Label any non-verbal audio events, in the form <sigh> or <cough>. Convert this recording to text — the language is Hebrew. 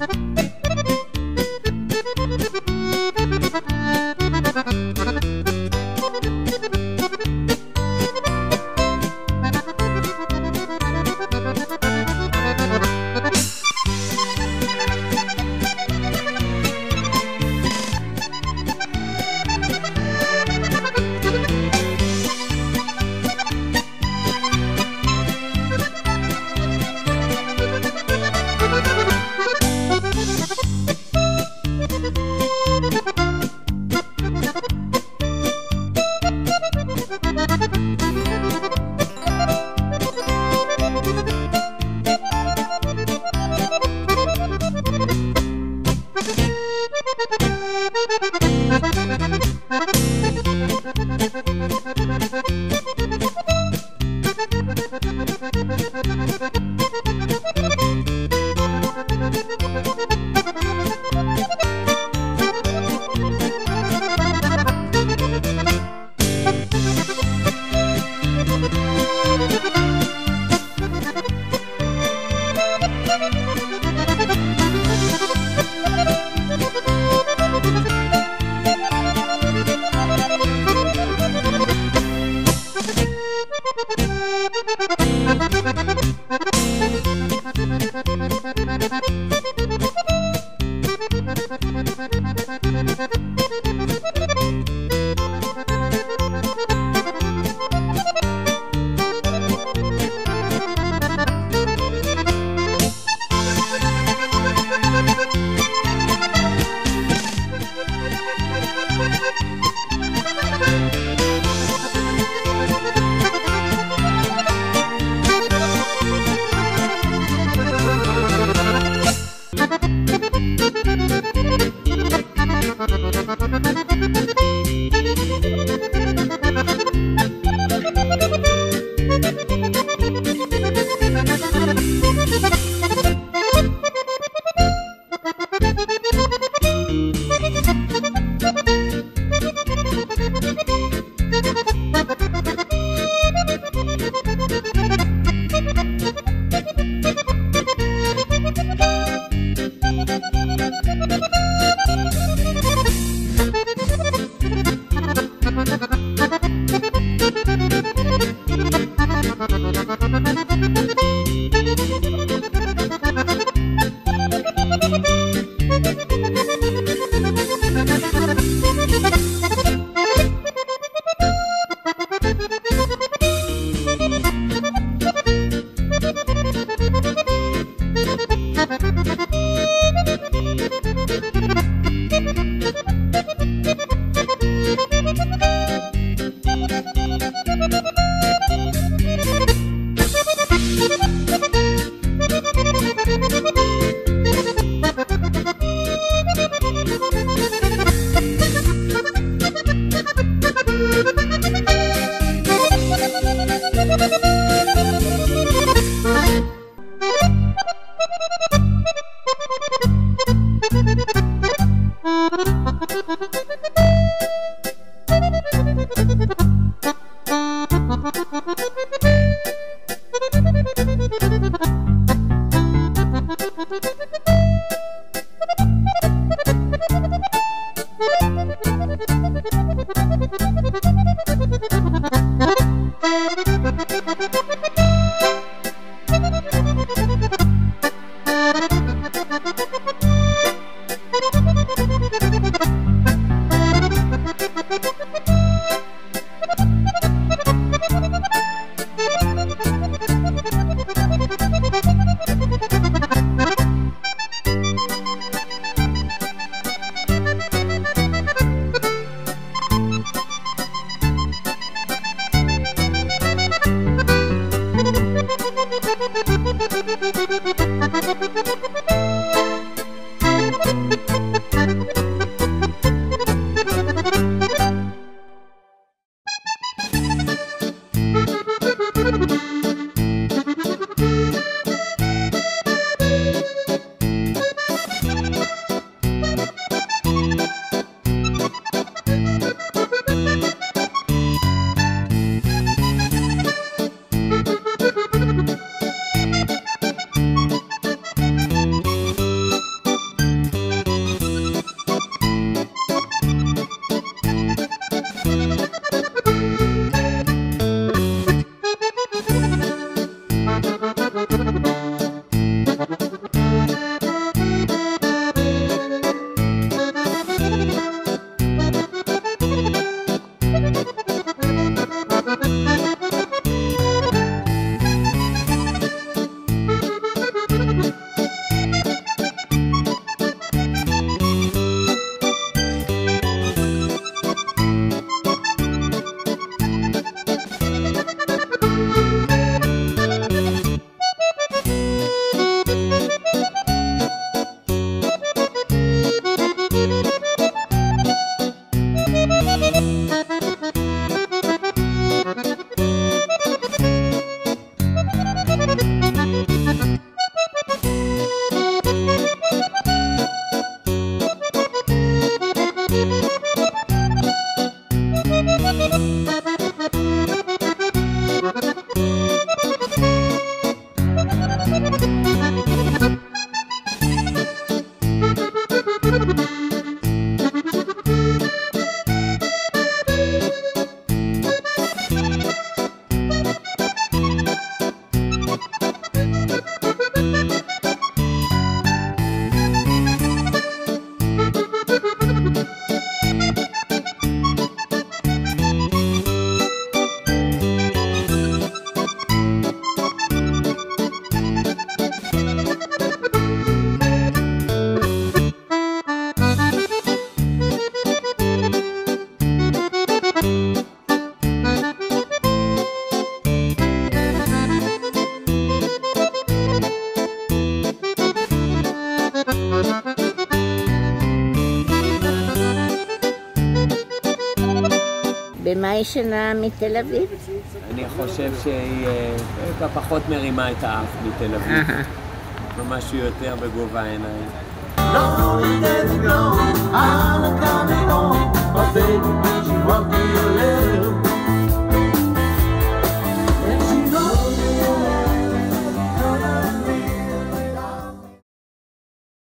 Thank you. Thank you. thank <laughs> you Thank you. במה היא שונה מתל אביב? אני חושב שהיא אה, פחות מרימה את האף מתל אביב. ממש יותר בגובה העיניים. Lonely